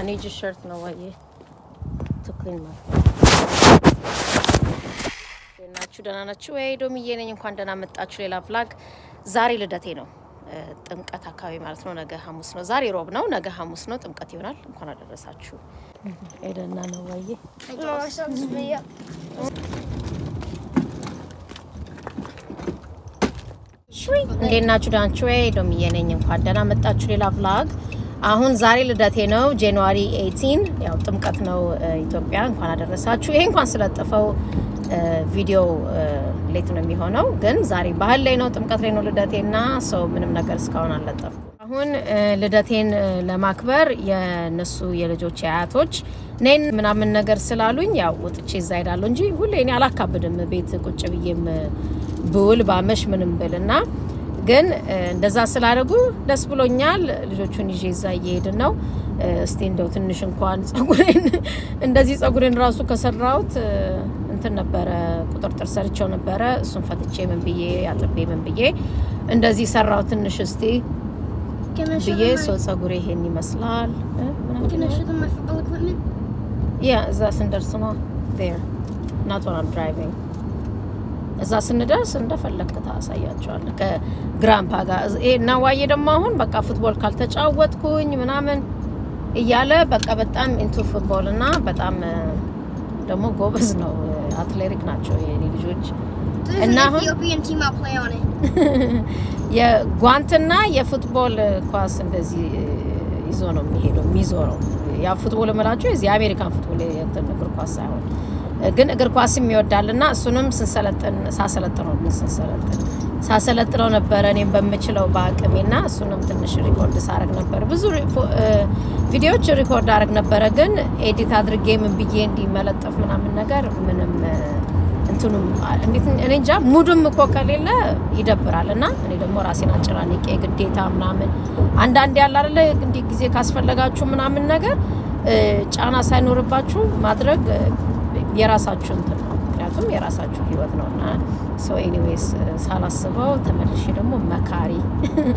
እኔ ጅ ሸርት ነው ዋዬ ትክሊን ነው ናችሁ ደህና ናችሁ ወይ? ዶሚዬ ነኝ። እንኳን ደህና መጣችሁ። ሌላ ቭላግ። ዛሬ ልደቴ ነው፣ ጥምቀት አካባቢ ማለት ነው። ነገ ሐሙስ ነው። ዛሬ ሮብ ነው፣ ነገ ሐሙስ ነው። ጥምቀት ይሆናል። እንኳን አደረሳችሁ። ኤደና ነው ዋዬ እንዴት ናችሁ? ደህና ናችሁ ወይ? ዶሚዬ ነኝ። እንኳን ደህና መጣችሁ። ሌላ ቭላግ አሁን ዛሬ ልደቴ ነው ጃንዋሪ 18 ያው ጥምቀት ነው ኢትዮጵያ። እንኳን አደረሳችሁ። ይሄ እንኳን ስለጠፈው ቪዲዮ ሌት ነው የሚሆነው፣ ግን ዛሬ ባህል ላይ ነው ጥምቀት ላይ ነው ልደቴ እና ሰው ምንም ነገር እስካሁን አልለጠፍኩም። አሁን ልደቴን ለማክበር የነሱ የልጆች አያቶች ነን ምናምን ነገር ስላሉኝ ያው ወጥቼ እዛ ሄዳለሁ እንጂ ሁሌ እኔ አላካብድም ቤት ቁጭ ብዬም ብውል ባመሽ ምንም ብል እና ግን እንደዛ ስላደረጉ ደስ ብሎኛል። ልጆቹን ይዤ እዛ እየሄድን ነው። እስቲ እንደው ትንሽ እንኳን ጸጉሬን እንደዚህ ጸጉሬን ራሱ ከሰራሁት እንትን ነበረ ቁጥርጥር ሰርቸው ነበረ። እሱን ፈትቼ ምን ብዬ አጥቤ ምን ብዬ እንደዚህ ሰራው ትንሽ እስቲ ብዬ ሰው ጸጉሬ ይሄን ይመስላል። ያ እዛ ስንደርስ ነው ናት ዋን ድራይቪንግ እዛ ስንደርስ እንደፈለግክ ታሳያቸዋለህ ከግራምፓ ጋር እና ዋዬ ደግሞ አሁን በቃ ፉትቦል ካልተጫወትኩኝ ምናምን እያለ በቃ በጣም ኢንቱ ፉትቦል እና በጣም ደግሞ ጎበዝ ነው። አትሌቲክ ናቸው የኔ ልጆች እና አሁን የጓንትና የፉትቦል ኳስ እንደዚህ ይዞ ነው የሚሄደው የሚዞረው። ያ ፉትቦል እምላችሁ የዚህ የአሜሪካን ፉትቦል እንትን እግር ኳስ ሳይሆን ግን እግር ኳስም ይወዳል እና እሱንም ስንሰለጥን ሳሰለጥነው ስንሰለጥን ሳሰለጥነው ነበረ እኔም በምችለው በአቅሜ እና እሱንም ትንሽ ሪኮርድ ሳረግ ነበር። ብዙ ቪዲዮዎች ሪኮርድ አረግ ነበረ፣ ግን ኤዲት አድርጌ ምን ብዬ እንዲመለጠፍ ምናምን ነገር ምንም እንትኑም እኔ እንጃ ሙዱም እኮ ከሌለ ይደብራል። እና እኔ ደግሞ ራሴን አጨናንቄ ግዴታ ምናምን አንዳንዴ ያለ አይደለ እንዲህ ጊዜ ካስፈለጋችሁ ምናምን ነገር ጫና ሳይኖርባችሁ ማድረግ የራሳችሁ እንትን ነው። ምክንያቱም የራሳችሁ ህይወት ነው እና ሰው ኤኒዌይስ ሳላስበው ተመልሼ ደግሞ መካሪ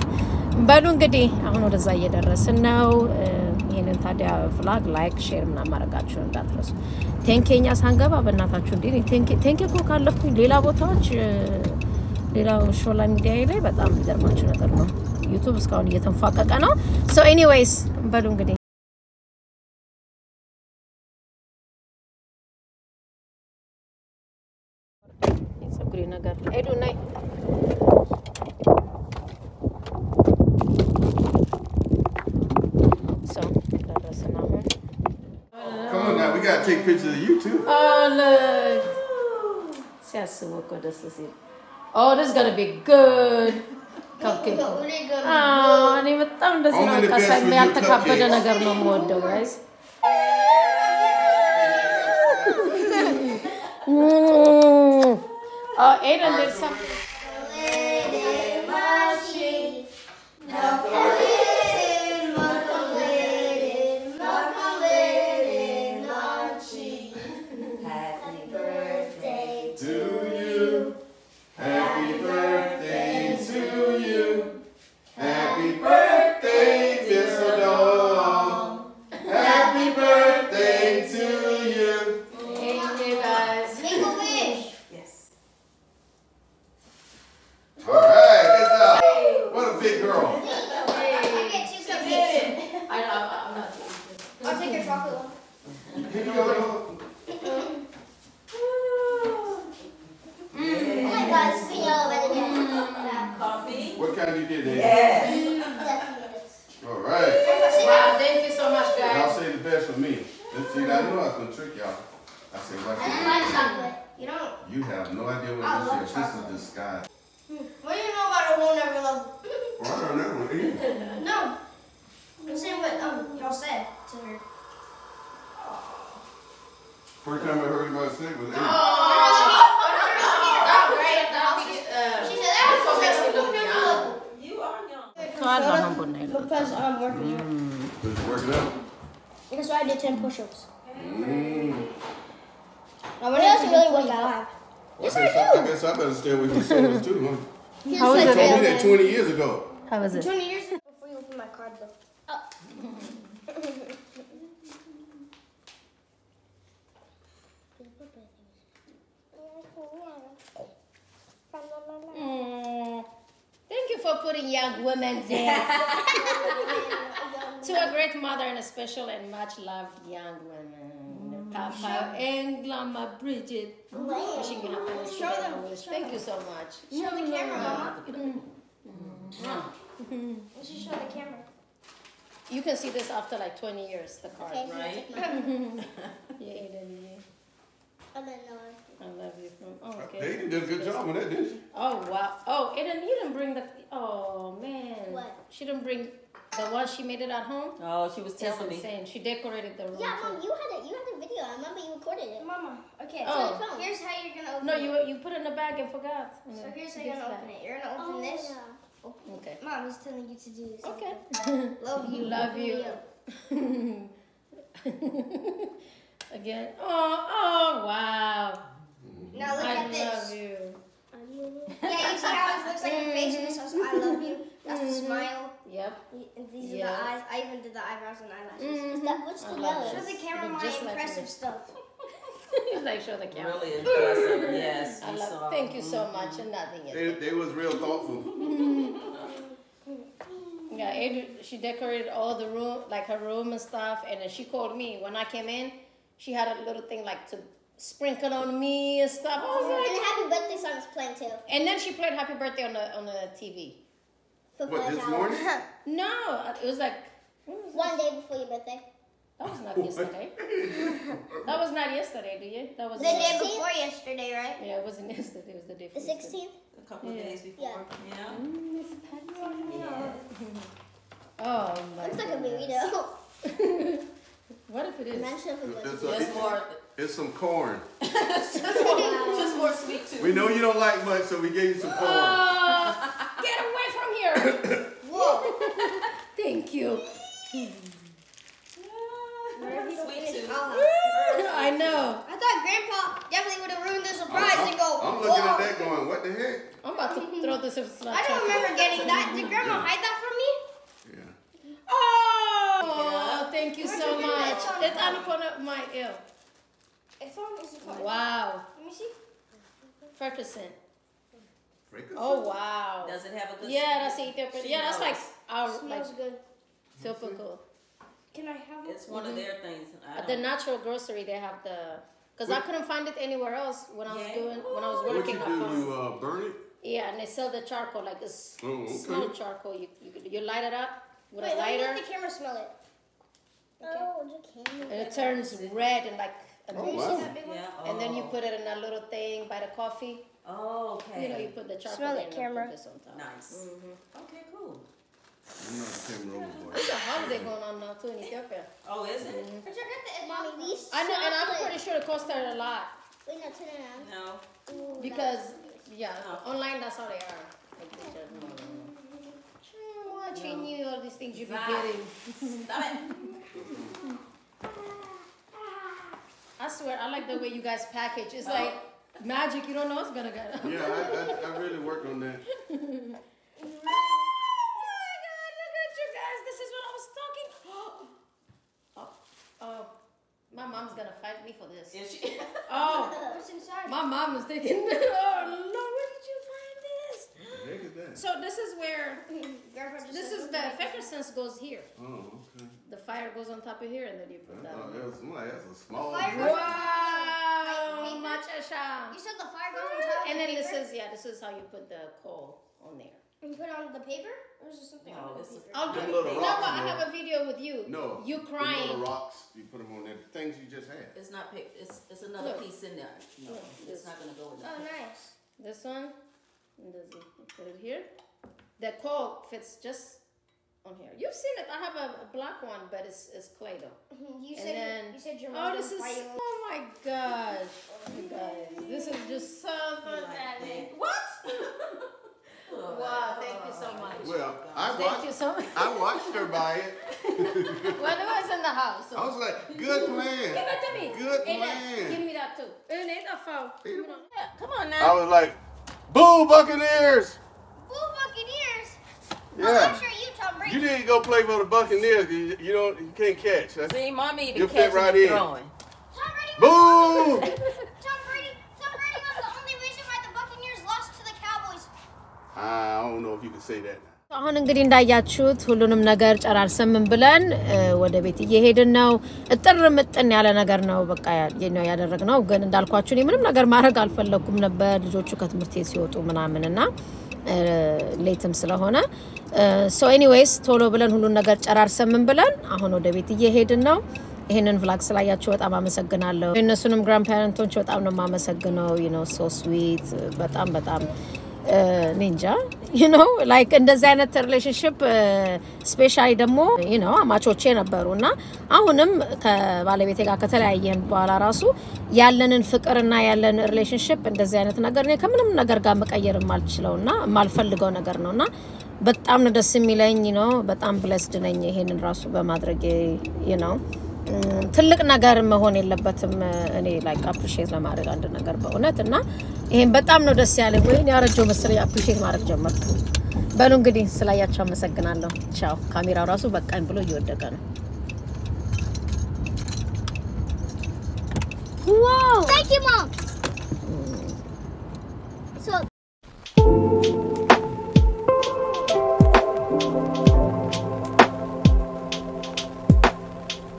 በሉ እንግዲህ አሁን ወደዛ እየደረስን ነው። ይህንን ታዲያ ፍላግ ላይክ ሼር ምናምን ማድረጋችሁን እንዳትረሱ። ቴንኬኛ ሳንገባ በእናታችሁ እንዲ ቴንኬ እኮ ካለፍኩኝ ሌላ ቦታዎች ሌላ ሾላ ሚዲያ ላይ በጣም የሚገርማችሁ ነገር ነው። ዩቱብ እስካሁን እየተንፏቀቀ ነው። ሶ ኤኒዌይስ በሉ እንግዲህ የጸጉሬ ነገር ሄዱ ናይ ሰው ደረስን አሁን Come on now, we gotta take pictures of you too. ሲያስቡ እኮ ደስ ሲል ኦ ዲስ ገና ቢ ጉድ ከፕኬክ እኔ በጣም እንደዚህ ነው Only the በቃ best ሳይ- for you ያልተካበደ cupcakes. ነገር ነው የምወደው ጋይስ Oh, Aiden did something. trick y'all. I said, what? I don't like chocolate. You don't. You have no idea what I this is. Chocolate. This is disguise. What do you know about a won't love? well, I don't know either. no. I'm saying what um y'all said to her. First time I heard about sick was Amy. Oh. Because I'm working out. Mm. I did 10 push ups. Mm. Nobody else really want that live. Yes, I, guess I do. I guess I better stay away from sodas too, huh? He told me that 20 years ago. How was it? 20 years ago before you open my card though. Oh. mm. Thank you for putting young women there. to a great mother and a special and much loved young woman. Papa and Grandma Bridget. Wishing you happiness Show today them, always. Thank them. you so much. Show the camera, Mama. Mwah. You should show the camera. You can see this after like 20 years, the card. Okay, Right. Yeah, Aiden, yeah. I don't. I love you from. Oh, uh, okay. They did a good job on that, didn't she? Oh wow! Oh, Aiden, you didn't bring the. Oh man. What? She didn't bring the one she made it at home. Oh, she was telling me. insane. She decorated the room. Yeah, too. Mom, you had it. you had the video. I remember you recorded it. Mama, okay. Oh. So here's how you're gonna open No, it. you you put it in the bag and forgot. So here's how you're gonna bag. open it. You're gonna open this. yeah. Okay. Mom is telling you to do this. Okay. Love you. Love you. Again. Oh, oh, wow. Now look I at this. I love you. Yeah, you see how it looks like your face and this says I love you. That's the Mhm. smile. Yep. These Yeah. are the eyes. I even did the eyebrows and eyelashes. Mm-hmm. Is that what's I the love nose? Show the camera Look my just like impressive stuff. He's like, show the camera. Really impressive. Yes, I love. saw. Thank you so mm-hmm. much, and nothing yet. They, they was real thoughtful. Yeah, Adri- she decorated all the room, like her room and stuff. And then she called me when I came in. She had a little thing like to sprinkle on me and stuff. I was And like, the happy birthday song is playing too. and then she played Happy Birthday on the on the TV. For What, this morning? No, it was like was One day before your birthday. that was not yesterday. that was not yesterday, do you? That was The day 16th? before yesterday, right? Yeah, it wasn't yesterday. It was the day. The before yesterday. 16th? A couple of Yeah. days before. Yeah. Mm, Miss Patty. Oh my. Looks like a burrito. What if it is? Man, show the It's, a- It's more, it's some corn. just more sweet too. We know you don't like much, so we gave you some corn. Oh, get away from here! Whoa. Thank you. Very sweet too. I know. I thought Grandpa definitely would have ruined the surprise I'm, and go. I'm looking "Whoa." at that going, what the heck? I'm about to throw this in I don't remember getting that. Did Grandma Yeah. hide that from me? Yeah. Oh, thank you Where'd so you get much. that from? It's on the corner of my ear. It's on. Is? Wow. Let me see. Ferguson. Frankenstein? Oh, wow. Does it have a good? Yeah, that's Ethiopian. She Yeah, that's like knows. our like Smells good. typical. Can I have it? It's one of their things. At the natural grocery, they have the. Cause I couldn't find it anywhere else when I was Yeah. doing when I was What working. you I do, you uh, burn it? Yeah, and they sell the charcoal like this Oh, okay. snow charcoal. You, you you light it up with Wait, a let me lighter, let the camera smell it. Oh, you can. and it turns red and like. Oh, wow. see that big one? Yeah. And then you oh. put it in a little thing by the coffee. Oh, okay. You know, you put the charcoal Smell in it, and camera. put this on top. Nice. Mhm. Okay, cool. I'm not a camera over There's a holiday going on now too in Ethiopia. Oh, is it? But you're at the Mommy, these I know, and I'm pretty sure it cost her a lot Wait, no, turn it around. No. Ooh, because yeah, Oh. online that's how they are. Like, they just, mm, watching you, all these things you be Stop. getting. Stop it. I swear, I like the way you guys package. It's like magic. You don't know what's gonna get. Yeah, I, I, I really work on that. Oh my God! Look at you guys. This is what I was talking. Oh, oh, my mom's gonna fight me for this. Is she? Oh, What's inside? my mom is thinking, oh no, where did you find this? What the heck that? So this is where this is the like this. effervescence goes here. Oh, okay. The fire goes on top of here, and then you put that. Oh, thought on. that was, somebody, that's a small Fire brick. Wow, Like. You said the fire goes on top And of then the this is yeah, this is how you put the coal on there. And put on the paper? Or is this something No, the this is- paper? I'll do. Them No, little but rocks I have a video with you. No. You the crying. little rocks, you put them on there. The things you just had. It's not pick. It's it's another Look. piece in there. No, Look, it's this. not gonna go in there. Oh, there. nice. This one, and this one. Put it here. The coal fits just on here. You've seen it. I have a, a black one, but it's it's clay though. You And said then you said your oh, mom's this is gonna fight you. oh my gosh, oh, you guys, this is just so fantastic. What? Wow, thank you so much. Well, I Thank watched, you so much. I watched her buy it. Well, it was in the house. So. I was like, good plan." Give plan. it to me. Good Aiden, plan. Give me that too. Aiden, a phone. Come on now. I was like. Boo Buccaneers! I'm Yeah. sure you, Tom Brady. You need to go play for the Buccaneers. You, you don't, you can't catch. That's, See, mommy even You fit catching right and in. throwing. Tom Brady was boo. Tom Brady, Tom Brady was the only reason why the Buccaneers lost to the Cowboys. I don't know if you can say that. አሁን እንግዲህ እንዳያችሁት ሁሉንም ነገር ጨራርሰን ምን ብለን ወደ ቤት እየሄድን ነው። እጥር ምጥን ያለ ነገር ነው በቃ ያ- ነው ያደረግነው። ግን እንዳልኳችሁ እኔ ምንም ነገር ማድረግ አልፈለኩም ነበር ልጆቹ ከትምህርት ቤት ሲወጡ ምናምን እና ሌትም ስለሆነ ሶ ኤኒዌይስ ቶሎ ብለን ሁሉን ነገር ጨራርሰን ብለን አሁን ወደ ቤት እየሄድን ነው። ይህንን ቭላግ ስላያችሁ በጣም አመሰግናለሁ። የእነሱንም ግራንድ ፓረንቶች በጣም ነው የማመሰግነው። ነው ሶ ስዊት በጣም በጣም እንጃ ነው ላይክ እንደዚህ አይነት ሪሌሽንሽፕ ስፔሻሊ ደግሞ ነው አማቾቼ ነበሩ እና አሁንም ከባለቤቴ ጋር ከተለያየን በኋላ ራሱ ያለንን ፍቅርና ያለን ሪሌሽንሽፕ እንደዚህ አይነት ነገር እኔ ከምንም ነገር ጋር መቀየር የማልችለው እና የማልፈልገው ነገር ነው እና በጣም ነው ደስ የሚለኝ ነው። በጣም ብለስድ ነኝ ይሄንን ራሱ በማድረግ ነው። ትልቅ ነገር መሆን የለበትም። እኔ ላይክ አፕሪሺየት ለማድረግ አንድ ነገር በእውነት እና ይሄን በጣም ነው ደስ ያለኝ። ወይኔ ያረጀው መሰለኝ አፕሪሺየት ማድረግ ጀመርኩ። በሉ እንግዲህ ስላያቸው አመሰግናለሁ። ቻው። ካሜራው ራሱ በቃኝ ብሎ እየወደቀ ነው። Mom.